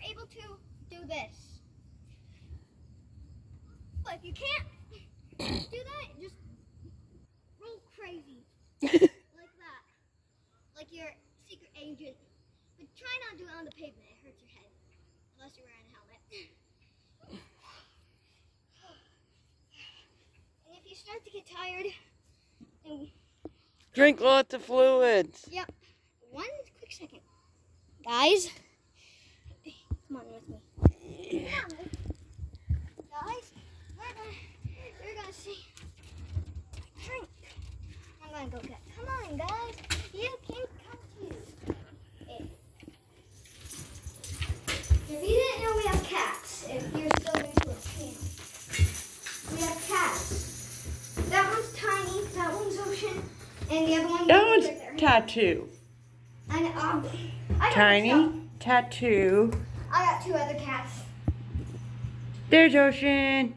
to do this. But if you can't do that, just roll crazy. like that. Like you're a secret agent. But try not to do it on the pavement, it hurts your head. Unless you're wearing a helmet. and if you start to get tired, Drink lots of fluids. Yep. One quick second. Guys. Come on with me. Guys, we're gonna, you're gonna see. Drink. I'm gonna go get. Come on, guys. You can come too. If, if you didn't know, we have cats. If you're still new to our channel, we have cats. That one's tiny. That one's ocean. And the other one. That one's there. tattoo. And um, I Tiny tattoo. I got two other cats. There's Ocean.